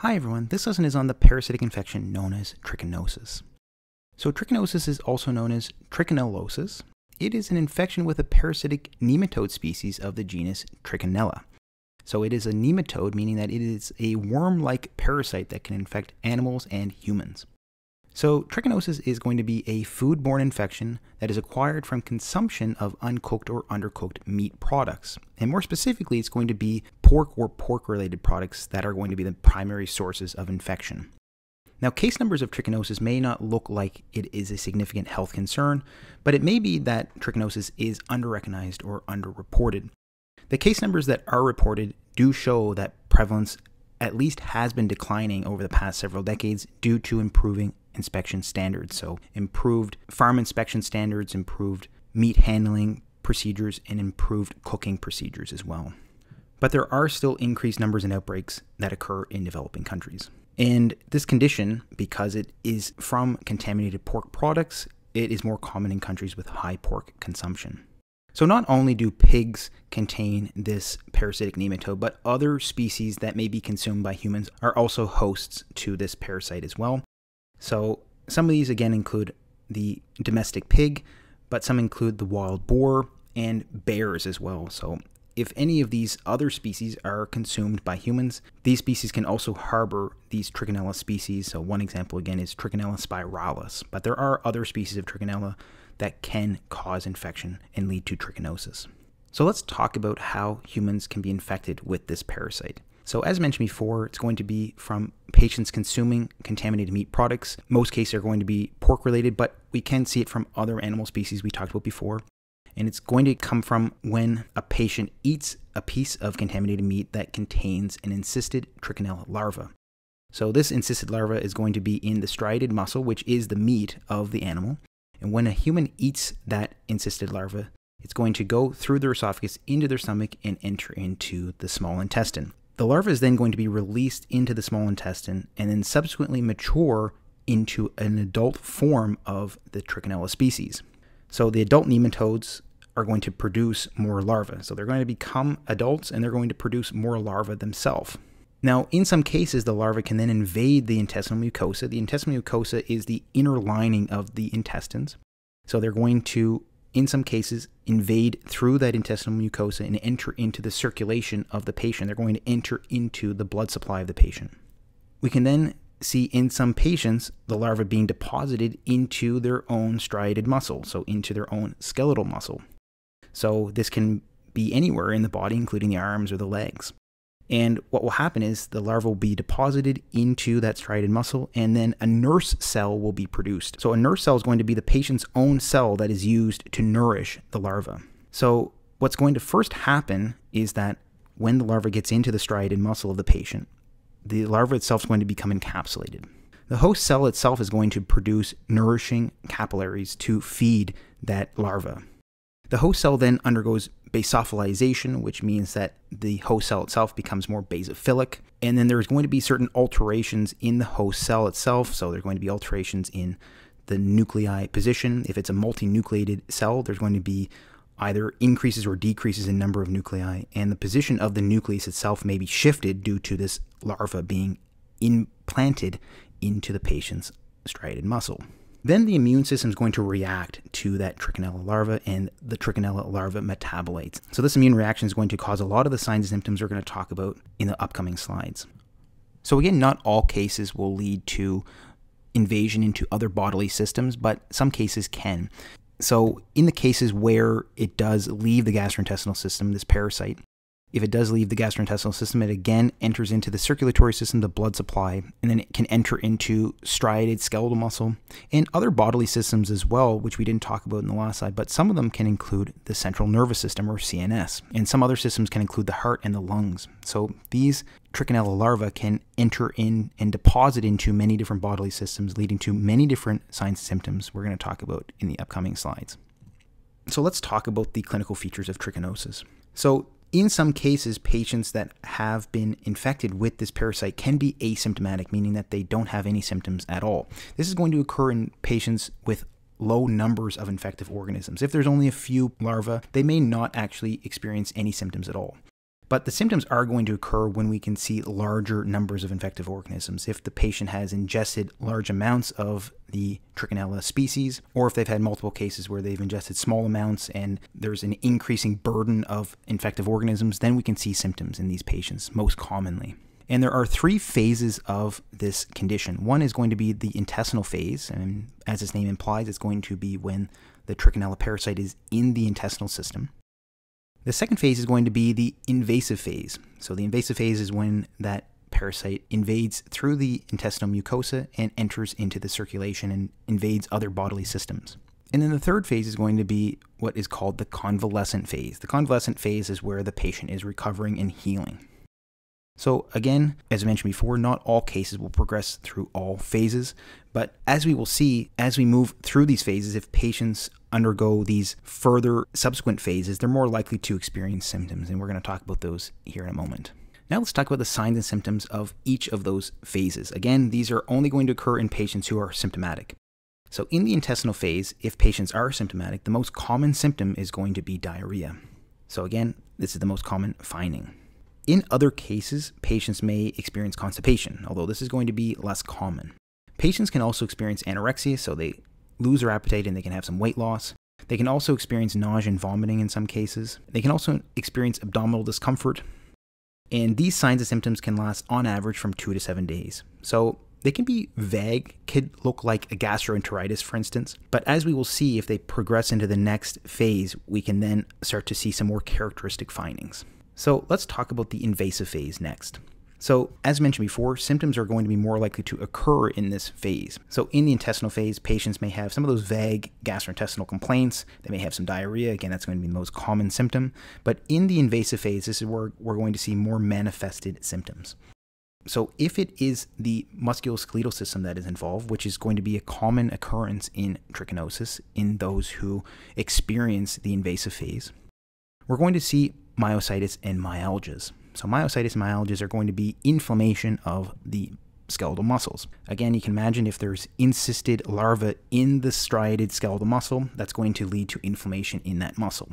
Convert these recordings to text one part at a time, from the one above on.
Hi everyone, this lesson is on the parasitic infection known as trichinosis. So trichinosis is also known as trichinellosis. It is an infection with a parasitic nematode species of the genus Trichinella. So it is a nematode, meaning that it is a worm-like parasite that can infect animals and humans. So, trichinosis is going to be a foodborne infection that is acquired from consumption of uncooked or undercooked meat products. And more specifically, it's going to be pork or pork related products that are going to be the primary sources of infection. Now, case numbers of trichinosis may not look like it is a significant health concern, but it may be that trichinosis is underrecognized or underreported. The case numbers that are reported do show that prevalence at least has been declining over the past several decades due to improving inspection standards. So, improved farm inspection standards, improved meat handling procedures, and improved cooking procedures as well. But there are still increased numbers and outbreaks that occur in developing countries. And this condition, because it is from contaminated pork products, it is more common in countries with high pork consumption. So, not only do pigs contain this parasitic nematode, but other species that may be consumed by humans are also hosts to this parasite as well. So some of these again include the domestic pig, but some include the wild boar and bears as well. So if any of these other species are consumed by humans, these species can also harbor these Trichinella species. So one example again is Trichinella spiralis, but there are other species of Trichinella that can cause infection and lead to trichinosis. So let's talk about how humans can be infected with this parasite. So, as mentioned before, it's going to be from patients consuming contaminated meat products. Most cases are going to be pork related, but we can see it from other animal species we talked about before. And it's going to come from when a patient eats a piece of contaminated meat that contains an encysted trichinella larva. So, this encysted larva is going to be in the striated muscle, which is the meat of the animal. And when a human eats that encysted larva, it's going to go through their esophagus into their stomach and enter into the small intestine. The larva is then going to be released into the small intestine and then subsequently mature into an adult form of the Trichinella species. So the adult nematodes are going to produce more larvae. So they're going to become adults and they're going to produce more larvae themselves. Now, in some cases, the larvae can then invade the intestinal mucosa. The intestinal mucosa is the inner lining of the intestines. So they're going to in some cases, invade through that intestinal mucosa and enter into the circulation of the patient. They're going to enter into the blood supply of the patient. We can then see in some patients the larva being deposited into their own striated muscle, so into their own skeletal muscle. So this can be anywhere in the body, including the arms or the legs. And what will happen is the larva will be deposited into that striated muscle, and then a nurse cell will be produced. So, a nurse cell is going to be the patient's own cell that is used to nourish the larva. So, what's going to first happen is that when the larva gets into the striated muscle of the patient, the larva itself is going to become encapsulated. The host cell itself is going to produce nourishing capillaries to feed that larva. The host cell then undergoes basophilization, which means that the host cell itself becomes more basophilic. And then there's going to be certain alterations in the host cell itself. So there's going to be alterations in the nuclei position. If it's a multinucleated cell, there's going to be either increases or decreases in number of nuclei, and the position of the nucleus itself may be shifted due to this larva being implanted into the patient's striated muscle. Then the immune system is going to react to that trichinella larva and the trichinella larva metabolites. So this immune reaction is going to cause a lot of the signs and symptoms we're going to talk about in the upcoming slides. So again, not all cases will lead to invasion into other bodily systems, but some cases can. So in the cases where it does leave the gastrointestinal system, this parasite, if it does leave the gastrointestinal system, it again enters into the circulatory system, the blood supply, and then it can enter into striated skeletal muscle and other bodily systems as well, which we didn't talk about in the last slide, but some of them can include the central nervous system or CNS, and some other systems can include the heart and the lungs. So these Trichinella larvae can enter in and deposit into many different bodily systems, leading to many different signs and symptoms we're going to talk about in the upcoming slides. So let's talk about the clinical features of trichinosis. So in some cases, patients that have been infected with this parasite can be asymptomatic, meaning that they don't have any symptoms at all. This is going to occur in patients with low numbers of infective organisms. If there's only a few larvae, they may not actually experience any symptoms at all. But the symptoms are going to occur when we can see larger numbers of infective organisms. If the patient has ingested large amounts of the Trichinella species, or if they've had multiple cases where they've ingested small amounts and there's an increasing burden of infective organisms, then we can see symptoms in these patients most commonly. And there are three phases of this condition. One is going to be the intestinal phase, and as its name implies, it's going to be when the Trichinella parasite is in the intestinal system. The second phase is going to be the invasive phase. So, the invasive phase is when that parasite invades through the intestinal mucosa and enters into the circulation and invades other bodily systems. And then the third phase is going to be what is called the convalescent phase. The convalescent phase is where the patient is recovering and healing. So, again, as I mentioned before, not all cases will progress through all phases, but as we will see, as we move through these phases, if patients undergo these further subsequent phases, they're more likely to experience symptoms, and we're going to talk about those here in a moment. Now, let's talk about the signs and symptoms of each of those phases. Again, these are only going to occur in patients who are symptomatic. So, in the intestinal phase, if patients are symptomatic, the most common symptom is going to be diarrhea. So, again, this is the most common finding. In other cases, patients may experience constipation, although this is going to be less common. Patients can also experience anorexia, so they lose their appetite and they can have some weight loss. They can also experience nausea and vomiting in some cases. They can also experience abdominal discomfort. And these signs and symptoms can last on average from two to seven days. So they can be vague, could look like a gastroenteritis, for instance. But as we will see, if they progress into the next phase, we can then start to see some more characteristic findings. So let's talk about the invasive phase next. So, as mentioned before, symptoms are going to be more likely to occur in this phase. So, in the intestinal phase, patients may have some of those vague gastrointestinal complaints. They may have some diarrhea. Again, that's going to be the most common symptom. But in the invasive phase, this is where we're going to see more manifested symptoms. So, if it is the musculoskeletal system that is involved, which is going to be a common occurrence in trichinosis in those who experience the invasive phase, we're going to see myositis and myalgias. So, myositis and myalgias are going to be inflammation of the skeletal muscles. Again, you can imagine if there's encysted larvae in the striated skeletal muscle, that's going to lead to inflammation in that muscle.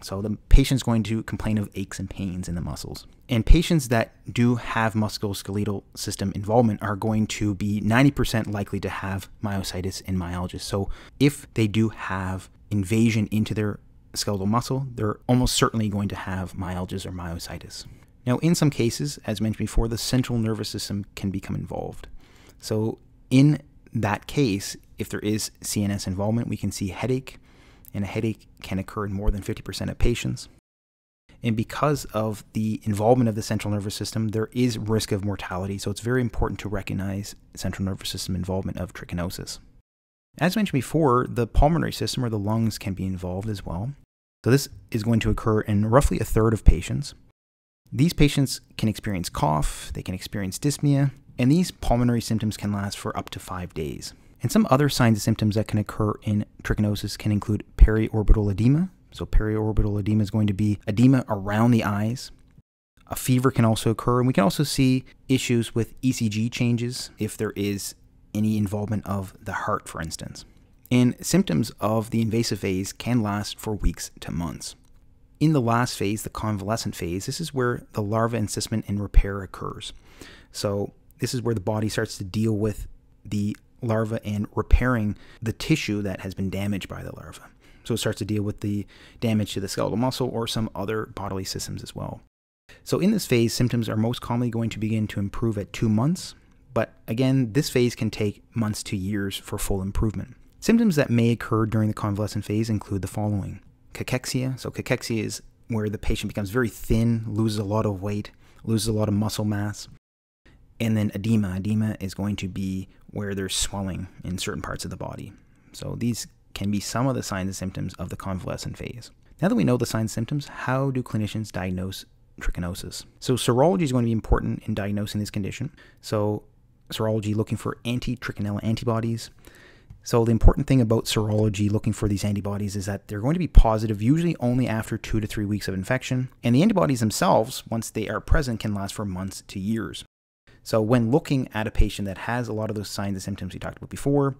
So the patient's going to complain of aches and pains in the muscles. And patients that do have musculoskeletal system involvement are going to be 90% likely to have myositis and myalgias. So if they do have invasion into their skeletal muscle, they're almost certainly going to have myalgias or myositis. Now, in some cases, as mentioned before, the central nervous system can become involved. So, in that case, if there is CNS involvement, we can see headache, and a headache can occur in more than 50% of patients. And because of the involvement of the central nervous system, there is risk of mortality. So it's very important to recognize central nervous system involvement of trichinosis. As mentioned before, the pulmonary system or the lungs can be involved as well. So this is going to occur in roughly a third of patients. These patients can experience cough, they can experience dyspnea, and these pulmonary symptoms can last for up to five days. And some other signs and symptoms that can occur in trichinosis can include periorbital edema. So, periorbital edema is going to be edema around the eyes. A fever can also occur, and we can also see issues with ECG changes if there is any involvement of the heart, for instance. And symptoms of the invasive phase can last for weeks to months. In the last phase, the convalescent phase, this is where the larva encystment and repair occurs. So, this is where the body starts to deal with the larva and repairing the tissue that has been damaged by the larva. So, it starts to deal with the damage to the skeletal muscle or some other bodily systems as well. So, in this phase, symptoms are most commonly going to begin to improve at two months. But again, this phase can take months to years for full improvement. Symptoms that may occur during the convalescent phase include the following cachexia. So, cachexia is where the patient becomes very thin, loses a lot of weight, loses a lot of muscle mass. And then edema. Edema is going to be where there's swelling in certain parts of the body. So, these can be some of the signs and symptoms of the convalescent phase. Now that we know the signs and symptoms, how do clinicians diagnose trichinosis? So, serology is going to be important in diagnosing this condition. So, serology looking for anti trichinella antibodies, so the important thing about serology looking for these antibodies is that they're going to be positive usually only after 2 to 3 weeks of infection, and the antibodies themselves once they are present can last for months to years. So when looking at a patient that has a lot of those signs and symptoms we talked about before,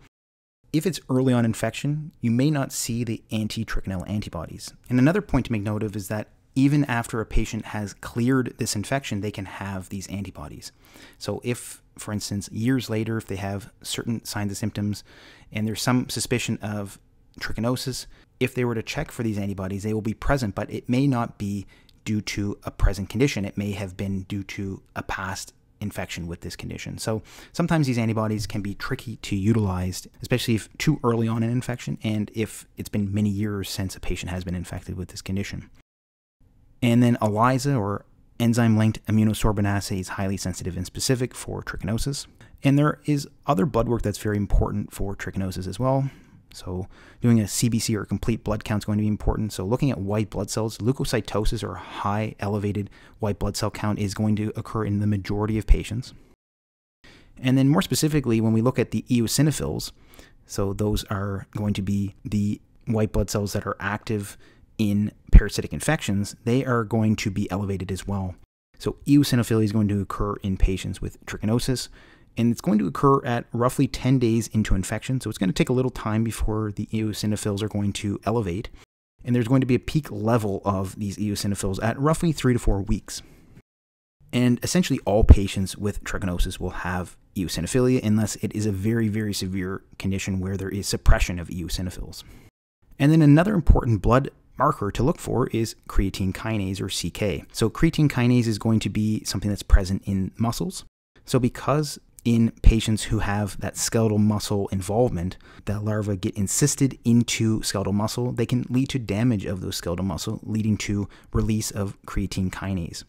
if it's early on infection, you may not see the anti-trichinella antibodies. And another point to make note of is that even after a patient has cleared this infection, they can have these antibodies. So, if, for instance, years later, if they have certain signs and symptoms and there's some suspicion of trichinosis, if they were to check for these antibodies, they will be present, but it may not be due to a present condition. It may have been due to a past infection with this condition. So sometimes these antibodies can be tricky to utilize, especially if too early on in infection and if it's been many years since a patient has been infected with this condition. And then ELISA or enzyme linked immunosorbent assay is highly sensitive and specific for trichinosis. And there is other blood work that's very important for trichinosis as well. So, doing a CBC or complete blood count is going to be important. So, looking at white blood cells, leukocytosis or high elevated white blood cell count is going to occur in the majority of patients. And then, more specifically, when we look at the eosinophils, so those are going to be the white blood cells that are active in parasitic infections, they are going to be elevated as well. So, eosinophilia is going to occur in patients with trichinosis, and it's going to occur at roughly 10 days into infection. So it's going to take a little time before the eosinophils are going to elevate. And there's going to be a peak level of these eosinophils at roughly three to four weeks. And essentially, all patients with trichinosis will have eosinophilia unless it is a very, very severe condition where there is suppression of eosinophils. And then another important blood marker to look for is creatine kinase or CK. So, creatine kinase is going to be something that's present in muscles. So, because in patients who have that skeletal muscle involvement, the larvae get encysted into skeletal muscle, they can lead to damage of those skeletal muscle, leading to release of creatine kinase.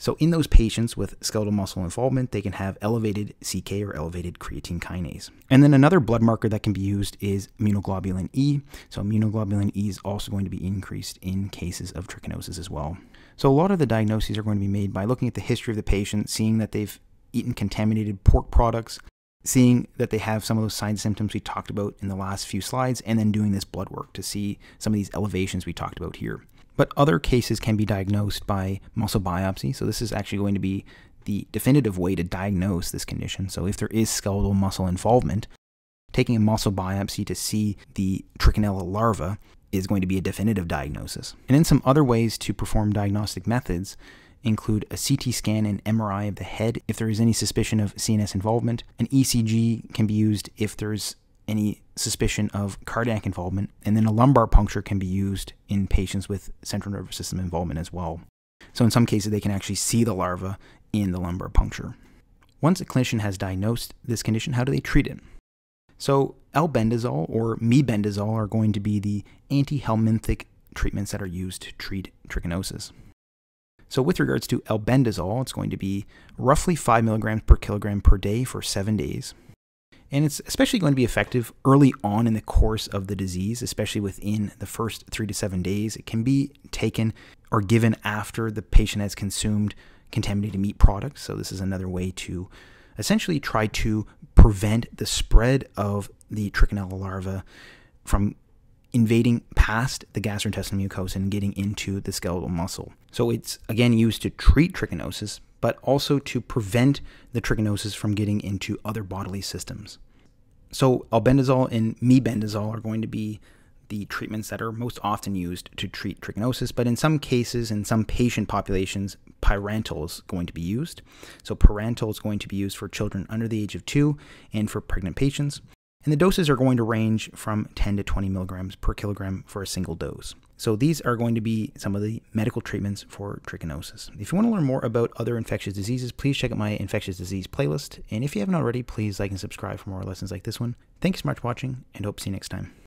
So, in those patients with skeletal muscle involvement, they can have elevated CK or elevated creatine kinase. And then another blood marker that can be used is immunoglobulin E. So, immunoglobulin E is also going to be increased in cases of trichinosis as well. So, a lot of the diagnoses are going to be made by looking at the history of the patient, seeing that they've eaten contaminated pork products, seeing that they have some of those signs symptoms we talked about in the last few slides, and then doing this blood work to see some of these elevations we talked about here. But other cases can be diagnosed by muscle biopsy. So, this is actually going to be the definitive way to diagnose this condition. So, if there is skeletal muscle involvement, taking a muscle biopsy to see the trichinella larva is going to be a definitive diagnosis. And in some other ways to perform diagnostic methods, include a CT scan and MRI of the head if there is any suspicion of CNS involvement. An ECG can be used if there's any suspicion of cardiac involvement, and then a lumbar puncture can be used in patients with central nervous system involvement as well. So, in some cases, they can actually see the larva in the lumbar puncture. Once a clinician has diagnosed this condition, how do they treat it? So, albendazole or mebendazole are going to be the antihelminthic treatments that are used to treat trichinosis. So with regards to albendazole, it's going to be roughly 5 milligrams per kilogram per day for seven days. And it's especially going to be effective early on in the course of the disease, especially within the first three to seven days. It can be taken or given after the patient has consumed contaminated meat products. So, this is another way to essentially try to prevent the spread of the trichinella larva from invading past the gastrointestinal mucosa and getting into the skeletal muscle. So it's again used to treat trichinosis, but also to prevent the trichinosis from getting into other bodily systems. So albendazole and mebendazole are going to be the treatments that are most often used to treat trichinosis, but in some cases, in some patient populations, pyrantel is going to be used. So pyrantel is going to be used for children under the age of two and for pregnant patients. And the doses are going to range from 10 to 20 milligrams per kilogram for a single dose. So these are going to be some of the medical treatments for trichinosis. If you want to learn more about other infectious diseases, please check out my infectious disease playlist. And if you haven't already, please like and subscribe for more lessons like this one. Thanks so much for watching, and hope to see you next time.